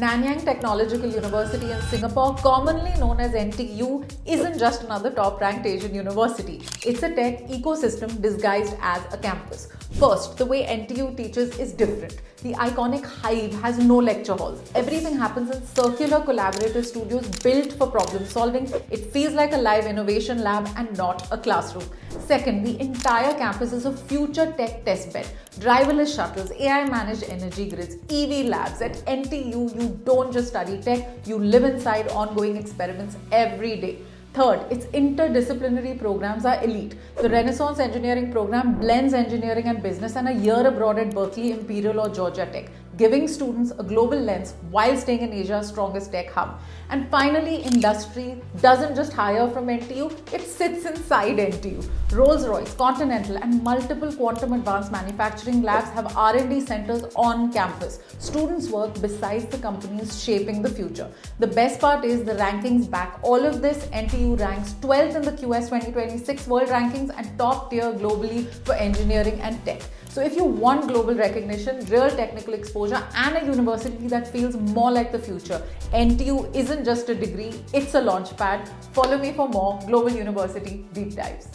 Nanyang Technological University in Singapore, commonly known as NTU, isn't just another top ranked Asian university. It's a tech ecosystem disguised as a campus. First, the way NTU teaches is different. The iconic Hive has no lecture halls. Everything happens in circular collaborative studios built for problem solving. It feels like a live innovation lab and not a classroom. Second, the entire campus is a future tech testbed. Driverless shuttles, AI managed energy grids, EV labs. At NTU, you don't just study tech, you live inside ongoing experiments every day. Third, its interdisciplinary programs are elite. The Renaissance Engineering program blends engineering and business and a year abroad at Berkeley, Imperial, or Georgia Tech giving students a global lens while staying in Asia's strongest tech hub. And finally, industry doesn't just hire from NTU, it sits inside NTU. Rolls-Royce, Continental and multiple quantum advanced manufacturing labs have R&D centers on campus. Students work besides the companies shaping the future. The best part is the rankings back all of this. NTU ranks 12th in the QS 2026 world rankings and top tier globally for engineering and tech. So if you want global recognition, real technical exposure and a university that feels more like the future, NTU isn't just a degree, it's a launch pad. Follow me for more Global University deep dives.